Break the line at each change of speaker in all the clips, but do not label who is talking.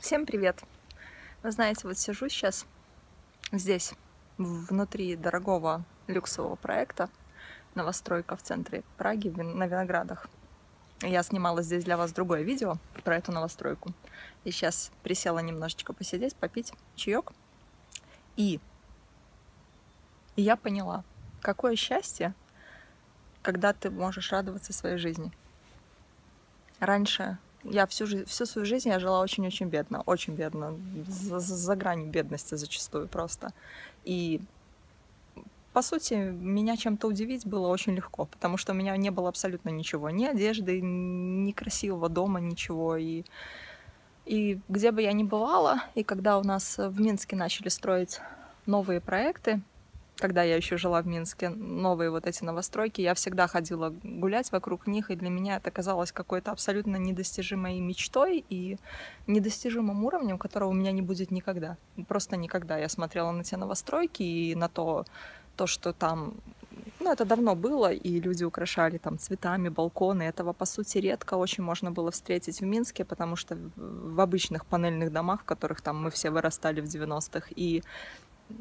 Всем привет! Вы знаете, вот сижу сейчас здесь, внутри дорогого люксового проекта новостройка в центре Праги на Виноградах. Я снимала здесь для вас другое видео про эту новостройку. И сейчас присела немножечко посидеть, попить чаек. И, и я поняла, какое счастье, когда ты можешь радоваться своей жизни. Раньше я всю, всю свою жизнь я жила очень-очень бедно, очень бедно, за, за гранью бедности зачастую просто. И по сути, меня чем-то удивить было очень легко, потому что у меня не было абсолютно ничего, ни одежды, ни красивого дома, ничего. И, и где бы я ни бывала, и когда у нас в Минске начали строить новые проекты, когда я еще жила в Минске, новые вот эти новостройки, я всегда ходила гулять вокруг них, и для меня это казалось какой-то абсолютно недостижимой мечтой и недостижимым уровнем, которого у меня не будет никогда. Просто никогда. Я смотрела на те новостройки и на то, то что там ну, это давно было, и люди украшали там цветами балконы. Этого, по сути, редко очень можно было встретить в Минске, потому что в обычных панельных домах, в которых там мы все вырастали в 90-х, и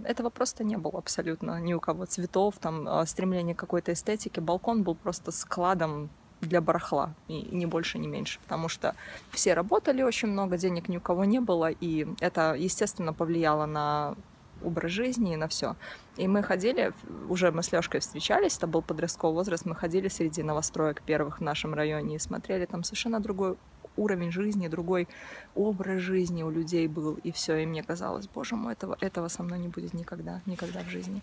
этого просто не было абсолютно ни у кого цветов, там а, стремление к какой-то эстетике. Балкон был просто складом для барахла, и не больше, не меньше, потому что все работали очень много, денег ни у кого не было, и это, естественно, повлияло на образ жизни и на все. И мы ходили, уже мы с Лёшкой встречались, это был подростковый возраст, мы ходили среди новостроек первых в нашем районе и смотрели там совершенно другой уровень жизни, другой образ жизни у людей был, и все, и мне казалось, боже мой, этого, этого со мной не будет никогда, никогда в жизни.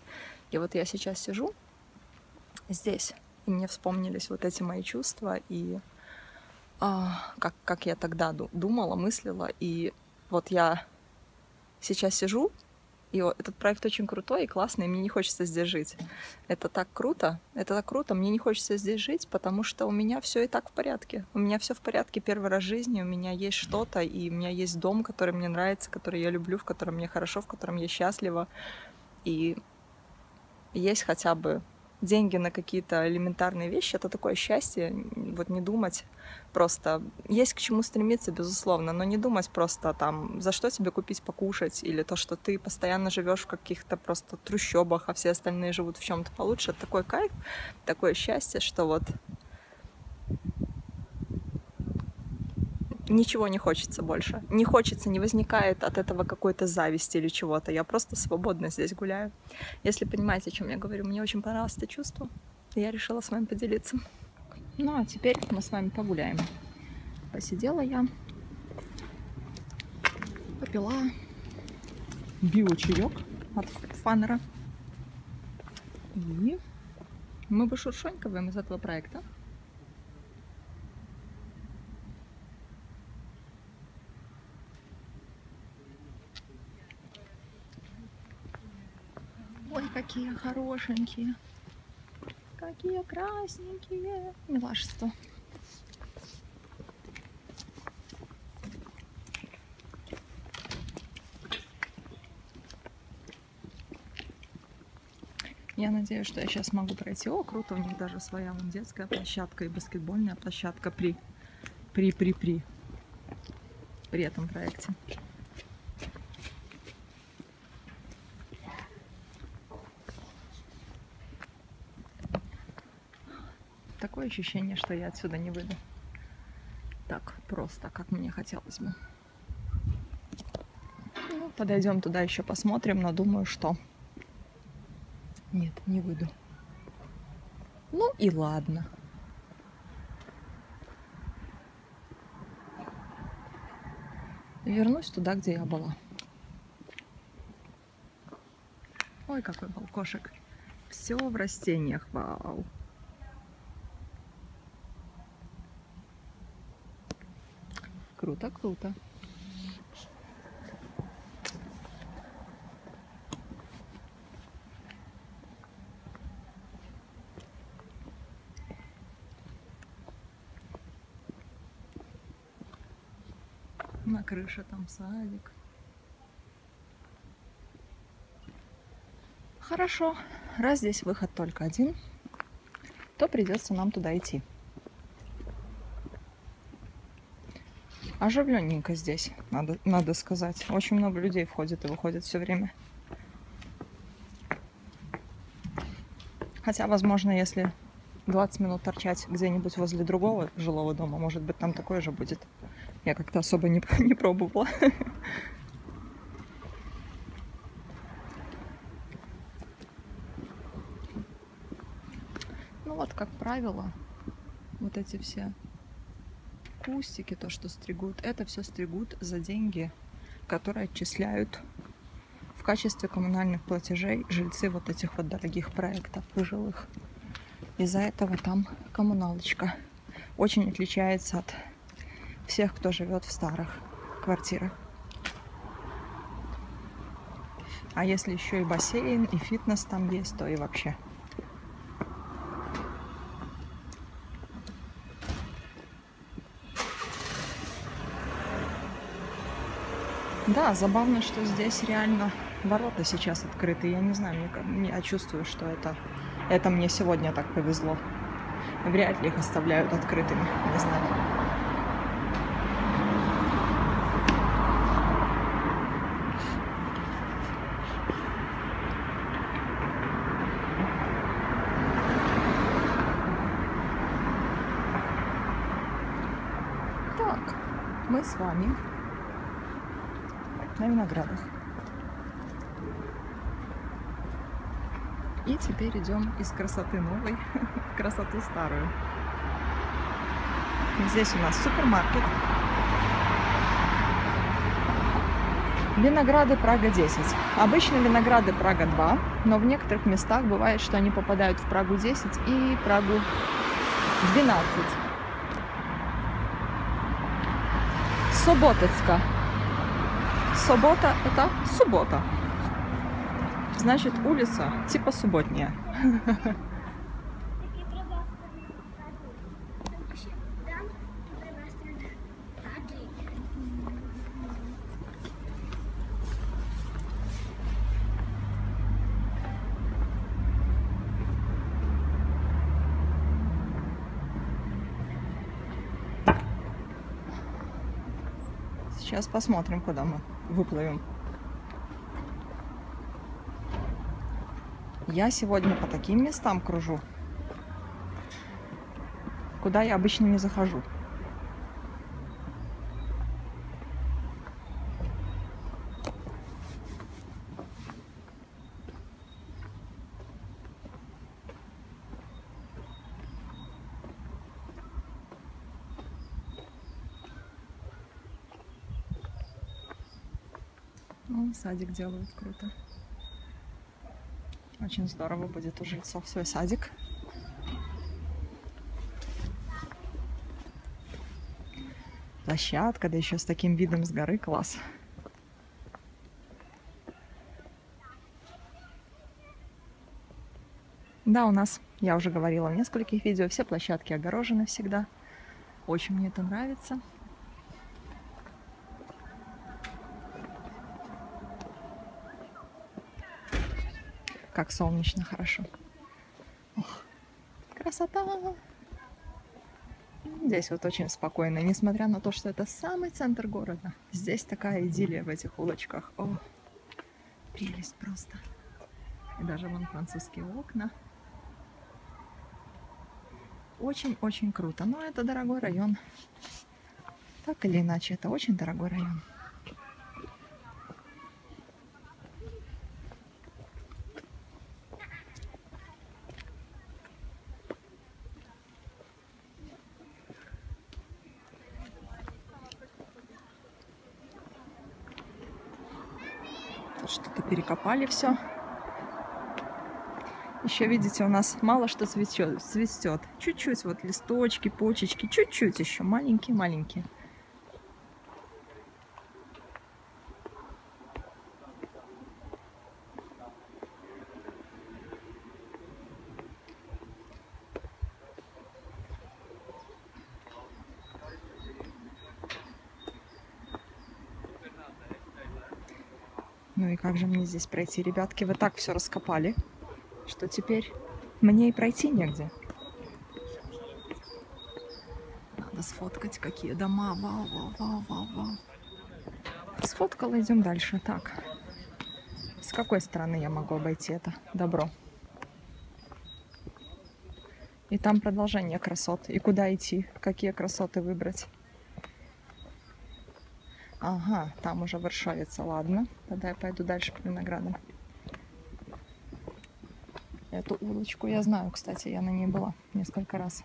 И вот я сейчас сижу здесь, и мне вспомнились вот эти мои чувства, и а, как, как я тогда думала, мыслила, и вот я сейчас сижу и этот проект очень крутой и классный, и мне не хочется здесь жить. Это так круто, это так круто, мне не хочется здесь жить, потому что у меня все и так в порядке. У меня все в порядке первый раз в жизни, у меня есть что-то, и у меня есть дом, который мне нравится, который я люблю, в котором мне хорошо, в котором я счастлива. И есть хотя бы деньги на какие-то элементарные вещи, это такое счастье, вот не думать просто. Есть к чему стремиться, безусловно, но не думать просто там, за что тебе купить покушать, или то, что ты постоянно живешь в каких-то просто трущобах, а все остальные живут в чем-то получше. Это такой кайф, такое счастье, что вот ничего не хочется больше. Не хочется, не возникает от этого какой-то зависти или чего-то. Я просто свободно здесь гуляю. Если понимаете, о чем я говорю, мне очень понравилось это чувство. И я решила с вами поделиться. Ну, а теперь мы с вами погуляем. Посидела я, попила биочаек от фанера. И мы вышуршоньковаем из этого проекта. Ой, какие хорошенькие. Какие красненькие. Милашество. Я надеюсь, что я сейчас смогу пройти. О, круто, у них даже своя вон детская площадка и баскетбольная площадка при, при, при, при, при этом проекте. Такое ощущение, что я отсюда не выйду. Так просто, как мне хотелось бы. Ну, подойдем туда еще посмотрим, но думаю, что... Нет, не выйду. Ну и ладно. Вернусь туда, где я была. Ой, какой был кошек. Все в растениях, вау. Круто, круто. На крыше там садик. Хорошо, раз здесь выход только один, то придется нам туда идти. Оживленненько здесь, надо, надо сказать. Очень много людей входит и выходит все время. Хотя, возможно, если 20 минут торчать где-нибудь возле другого жилого дома, может быть, там такое же будет. Я как-то особо не, не пробовала. Ну вот, как правило, вот эти все кустики, то, что стригут, это все стригут за деньги, которые отчисляют в качестве коммунальных платежей жильцы вот этих вот дорогих проектов жилых. Из-за этого там коммуналочка очень отличается от всех, кто живет в старых квартирах. А если еще и бассейн, и фитнес там есть, то и вообще. Да, забавно, что здесь реально ворота сейчас открыты. Я не знаю, мне, я чувствую, что это это мне сегодня так повезло. Вряд ли их оставляют открытыми, не знаю. Так, мы с вами на виноградах. И теперь идем из красоты новой в красоту старую. Здесь у нас супермаркет. Винограды Прага 10. Обычно винограды Прага 2, но в некоторых местах бывает, что они попадают в Прагу 10 и Прагу 12. Соботецка. Собота – это суббота значит улица типа субботняя. Сейчас посмотрим, куда мы выплывем. Я сегодня по таким местам кружу, куда я обычно не захожу. Ну, садик делают круто. Очень здорово будет у жильцов свой садик. Площадка, да еще с таким видом с горы, класс. Да, у нас, я уже говорила в нескольких видео, все площадки огорожены всегда. Очень мне это нравится. Как солнечно, хорошо. Ох, красота! Здесь вот очень спокойно, несмотря на то, что это самый центр города. Здесь такая идиллия в этих улочках. О, прелесть просто. И даже вон французские окна. Очень-очень круто. Но это дорогой район. Так или иначе, это очень дорогой район. Перекопали все. Еще, видите, у нас мало что цветет. Чуть-чуть, вот листочки, почечки, чуть-чуть еще, маленькие-маленькие. Как же мне здесь пройти? Ребятки, вы так все раскопали, что теперь мне и пройти негде. Надо сфоткать, какие дома. Вау, вау, вау, вау, вау. Сфоткала, идем дальше. Так, с какой стороны я могу обойти это добро? И там продолжение красот. И куда идти? Какие красоты выбрать? Ага, там уже Варшавица. Ладно, тогда я пойду дальше по виноградам. Эту улочку я знаю, кстати, я на ней была несколько раз.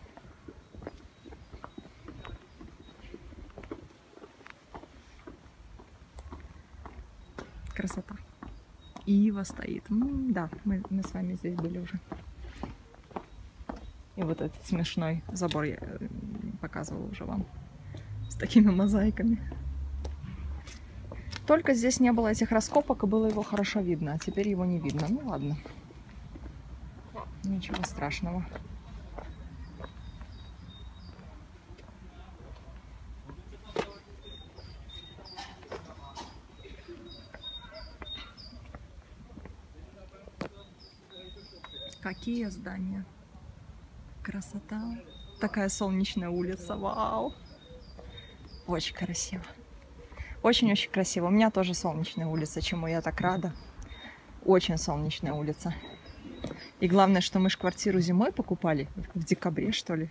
Красота. Ива стоит. М да, мы, мы с вами здесь были уже. И вот этот смешной забор я э, показывала уже вам. С такими мозаиками. Только здесь не было этих раскопок, и было его хорошо видно. А теперь его не видно. Ну ладно. Ничего страшного. Какие здания? Красота. Такая солнечная улица. Вау. Очень красиво. Очень-очень красиво. У меня тоже солнечная улица, чему я так рада. Очень солнечная улица. И главное, что мы же квартиру зимой покупали, в декабре, что ли.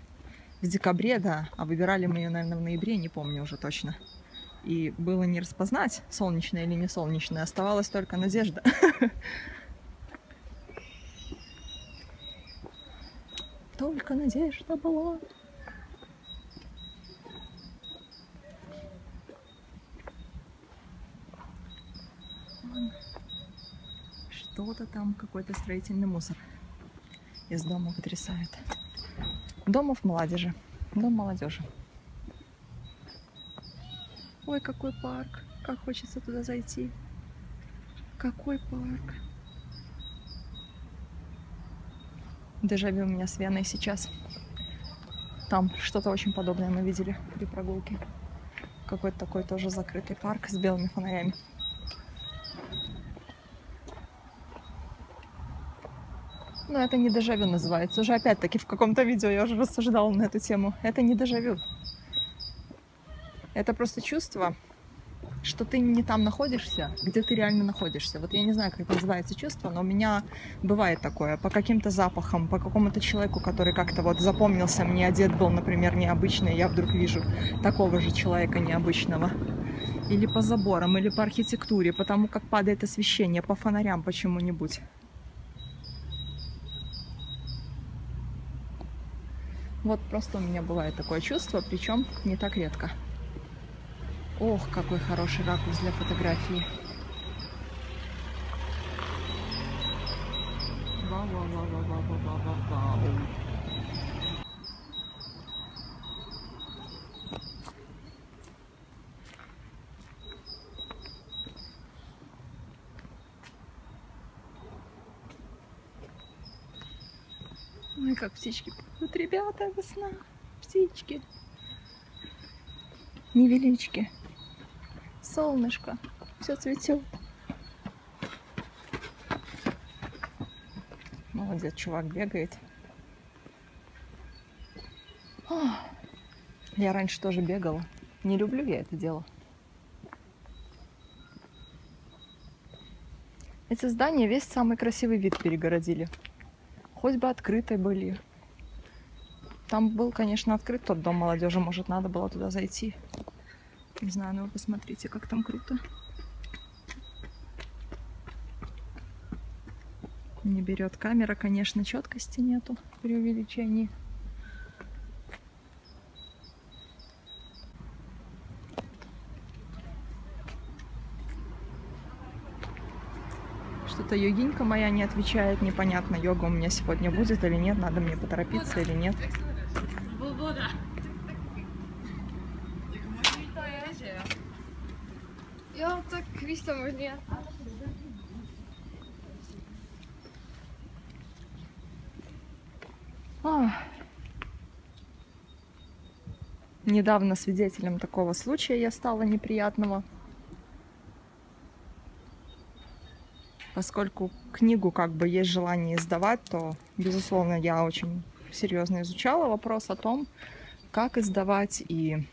В декабре, да, а выбирали мы ее, наверное, в ноябре, не помню уже точно. И было не распознать, солнечная или не солнечная, оставалась только надежда. Только надежда была. Что-то там, какой-то строительный мусор из дома потрясает. Домов молодежи. Дом молодежи. Ой, какой парк. Как хочется туда зайти. Какой парк. Дежавю у меня с Веной сейчас. Там что-то очень подобное мы видели при прогулке. Какой-то такой тоже закрытый парк с белыми фонарями. Но это не дежавю называется. Уже опять-таки в каком-то видео я уже рассуждала на эту тему. Это не дежавю. Это просто чувство, что ты не там находишься, где ты реально находишься. Вот я не знаю, как называется чувство, но у меня бывает такое. По каким-то запахам, по какому-то человеку, который как-то вот запомнился, мне одет был, например, необычный, я вдруг вижу такого же человека необычного. Или по заборам, или по архитектуре, потому как падает освещение, по фонарям почему-нибудь. Вот просто у меня бывает такое чувство, причем не так редко. Ох, какой хороший ракурс для фотографии. Вау-вау-вау-вау-вау-вау-вау. Как птички поют, ребята, весна, птички, невелички, солнышко, все цветет. Молодец, чувак бегает. О, я раньше тоже бегала. Не люблю я это дело. Эти здания весь самый красивый вид перегородили. Хоть бы открыты были. Там был, конечно, открыт тот дом молодежи. Может, надо было туда зайти. Не знаю, но вы посмотрите, как там круто. Не берет камера, конечно, четкости нету при увеличении. Что-то йогинька моя не отвечает, непонятно, йога у меня сегодня будет или нет, надо мне поторопиться или нет.
Ja, man det.
Ах. Недавно свидетелем такого случая я стала неприятного. Поскольку книгу как бы есть желание издавать, то, безусловно, я очень серьезно изучала вопрос о том, как издавать и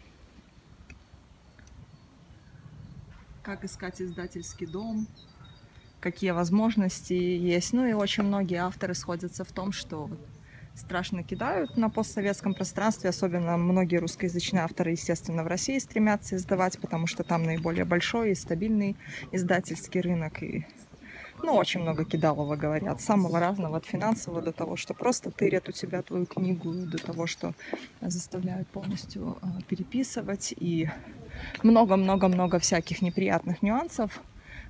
как искать издательский дом, какие возможности есть. Ну и очень многие авторы сходятся в том, что страшно кидают на постсоветском пространстве, особенно многие русскоязычные авторы, естественно, в России стремятся издавать, потому что там наиболее большой и стабильный издательский рынок, и ну, очень много кидалова говорят, самого разного, от финансового до того, что просто тырят у тебя твою книгу, до того, что заставляют полностью а, переписывать, и много-много-много всяких неприятных нюансов.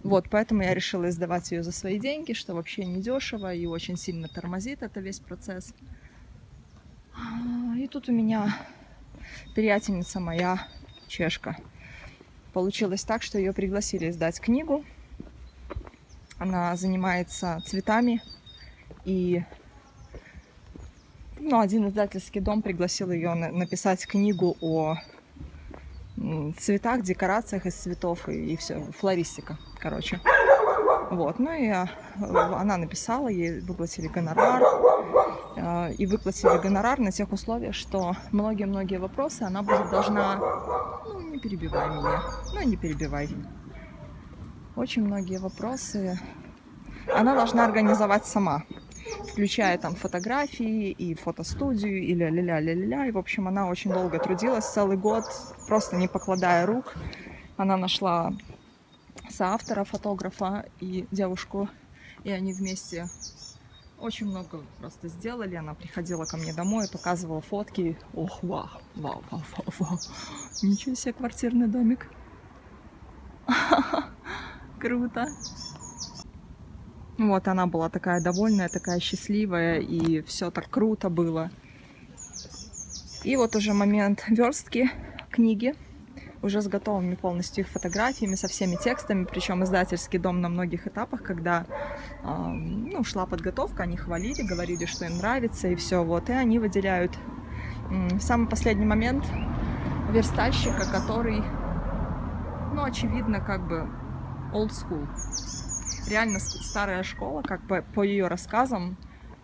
Вот, поэтому я решила издавать ее за свои деньги, что вообще не дешево и очень сильно тормозит это весь процесс. И тут у меня приятельница моя, чешка. Получилось так, что ее пригласили издать книгу. Она занимается цветами. И ну, один издательский дом пригласил ее написать книгу о цветах, декорациях из цветов и, и все, флористика, короче. Вот, ну и а, она написала, ей выплатили гонорар, а, и выплатили гонорар на тех условиях, что многие-многие вопросы она будет должна, ну, не перебивай меня, ну, не перебивай. Очень многие вопросы она должна организовать сама, включая там фотографии и фотостудию, и ля-ля-ля-ля-ля. И, в общем, она очень долго трудилась, целый год, просто не покладая рук. Она нашла соавтора, фотографа и девушку, и они вместе очень много просто сделали. Она приходила ко мне домой, показывала фотки. Ох, вау, вау, вау, вау, вау. Ничего себе, квартирный домик. Круто. Вот она была такая довольная, такая счастливая, и все так круто было. И вот уже момент верстки книги уже с готовыми полностью их фотографиями, со всеми текстами, причем издательский дом на многих этапах, когда э, ну, шла подготовка, они хвалили, говорили, что им нравится, и все, вот, и они выделяют э, самый последний момент верстальщика, который, ну, очевидно, как бы old school. Реально старая школа, как бы по ее рассказам,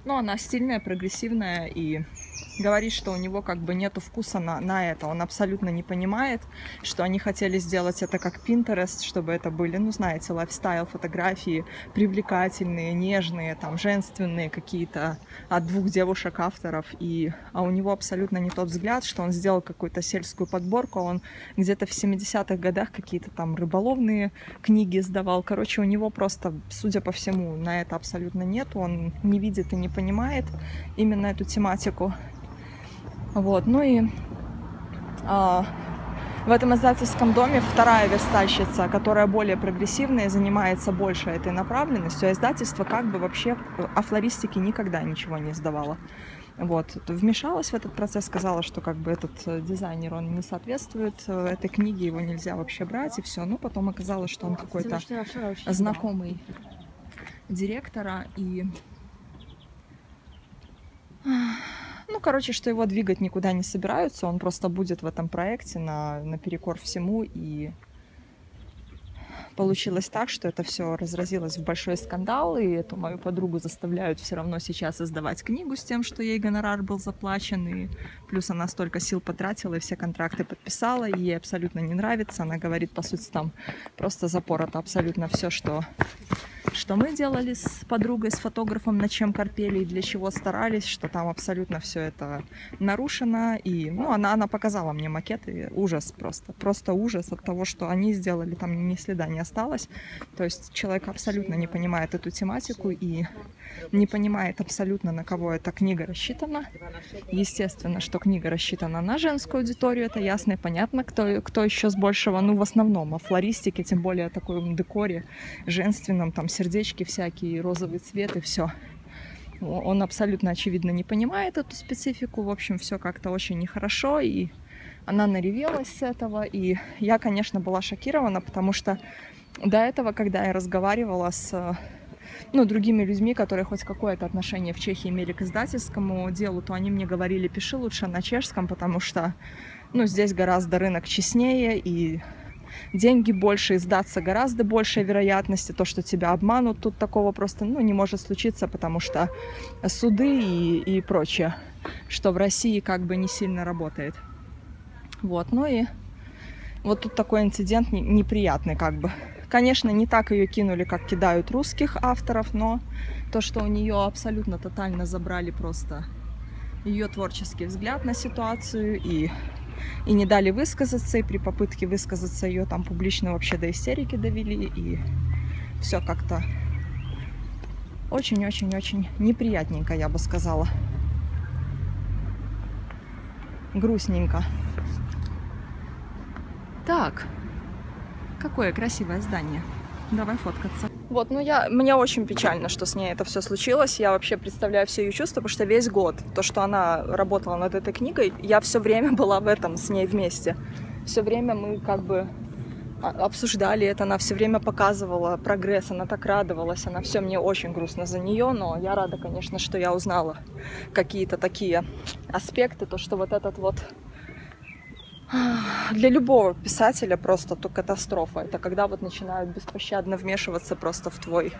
ну, она стильная, прогрессивная и говорит, что у него как бы нету вкуса на, на это. Он абсолютно не понимает, что они хотели сделать это как Pinterest, чтобы это были, ну, знаете, лайфстайл фотографии, привлекательные, нежные, там, женственные какие-то от двух девушек-авторов. И, а у него абсолютно не тот взгляд, что он сделал какую-то сельскую подборку, он где-то в 70-х годах какие-то там рыболовные книги сдавал. Короче, у него просто, судя по всему, на это абсолютно нет. Он не видит и не понимает именно эту тематику. Вот, ну и а, в этом издательском доме вторая верстальщица, которая более прогрессивная, занимается больше этой направленностью, а издательство как бы вообще о флористике никогда ничего не издавало. Вот, вмешалась в этот процесс, сказала, что как бы этот э, дизайнер, он не соответствует э, этой книге, его нельзя вообще брать, и все. Ну, потом оказалось, что он какой-то знакомый директора, и ну, короче, что его двигать никуда не собираются, он просто будет в этом проекте на, наперекор всему, и получилось так, что это все разразилось в большой скандал, и эту мою подругу заставляют все равно сейчас издавать книгу с тем, что ей гонорар был заплачен, и плюс она столько сил потратила и все контракты подписала, и ей абсолютно не нравится. Она говорит, по сути, там просто запорото абсолютно все, что что мы делали с подругой, с фотографом, над чем корпели и для чего старались, что там абсолютно все это нарушено. И, ну, она, она показала мне макеты, ужас просто, просто ужас от того, что они сделали, там ни следа не осталось. То есть человек абсолютно не понимает эту тематику и не понимает абсолютно, на кого эта книга рассчитана. Естественно, что книга рассчитана на женскую аудиторию, это ясно и понятно, кто, кто еще с большего, ну, в основном, о флористике, тем более о таком декоре женственном, там, сердечки всякие, розовый цвет и все. Он абсолютно очевидно не понимает эту специфику. В общем, все как-то очень нехорошо. И она наревелась с этого. И я, конечно, была шокирована, потому что до этого, когда я разговаривала с ну, другими людьми, которые хоть какое-то отношение в Чехии имели к издательскому делу, то они мне говорили, пиши лучше на чешском, потому что, ну, здесь гораздо рынок честнее, и деньги больше, и сдаться гораздо большая вероятность, то, что тебя обманут, тут такого просто ну, не может случиться, потому что суды и, и прочее, что в России как бы не сильно работает. Вот, ну и вот тут такой инцидент неприятный как бы. Конечно, не так ее кинули, как кидают русских авторов, но то, что у нее абсолютно тотально забрали просто ее творческий взгляд на ситуацию и, и не дали высказаться, и при попытке высказаться ее там публично вообще до истерики довели, и все как-то очень-очень-очень неприятненько, я бы сказала. Грустненько. Так, какое красивое здание. Давай фоткаться. Вот, ну я, мне очень печально, что с ней это все случилось. Я вообще представляю все ее чувства, потому что весь год, то, что она работала над этой книгой, я все время была в этом с ней вместе. Все время мы как бы обсуждали это, она все время показывала прогресс, она так радовалась, она все, мне очень грустно за нее, но я рада, конечно, что я узнала какие-то такие аспекты, то, что вот этот вот для любого писателя просто то катастрофа. Это когда вот начинают беспощадно вмешиваться просто в твой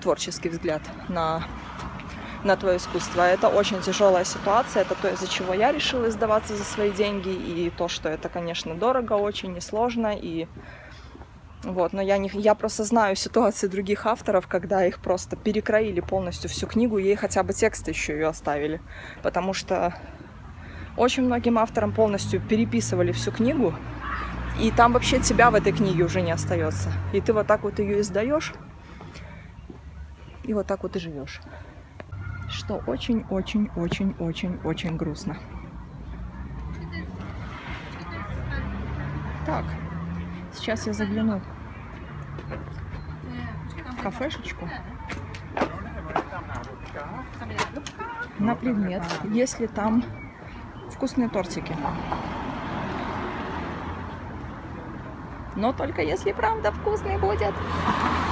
творческий взгляд на, на твое искусство. Это очень тяжелая ситуация. Это то, из-за чего я решила сдаваться за свои деньги. И то, что это, конечно, дорого, очень несложно. И вот, но я, не, я просто знаю ситуации других авторов, когда их просто перекроили полностью всю книгу, ей хотя бы текст еще ее оставили. Потому что очень многим авторам полностью переписывали всю книгу, и там вообще тебя в этой книге уже не остается. И ты вот так вот ее издаешь, и вот так вот и живешь. Что очень-очень-очень-очень-очень грустно. Так, сейчас я загляну в кафешечку на предмет, если там вкусные тортики. Но только если правда вкусный будет,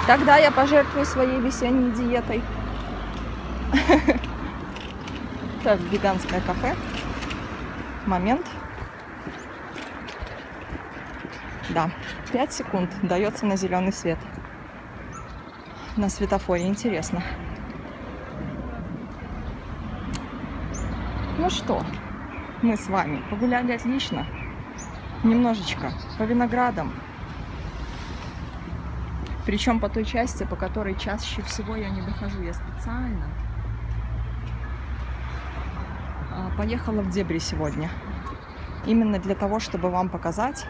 тогда я пожертвую своей весенней диетой. Так, веганское кафе. Момент. Да, 5 секунд дается на зеленый свет. На светофоре, интересно. Ну что, мы с вами погуляли отлично. Немножечко по виноградам. Причем по той части, по которой чаще всего я не дохожу. Я специально а, поехала в дебри сегодня. Именно для того, чтобы вам показать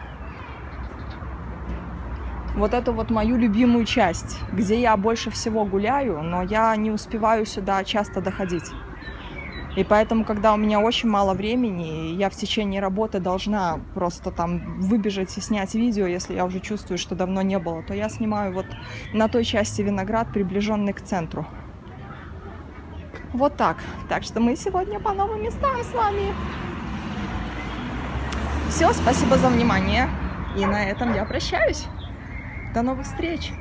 вот эту вот мою любимую часть, где я больше всего гуляю, но я не успеваю сюда часто доходить. И поэтому, когда у меня очень мало времени, я в течение работы должна просто там выбежать и снять видео, если я уже чувствую, что давно не было, то я снимаю вот на той части виноград, приближенный к центру. Вот так. Так что мы сегодня по новым местам с вами. Все, спасибо за внимание. И на этом я прощаюсь. До новых встреч!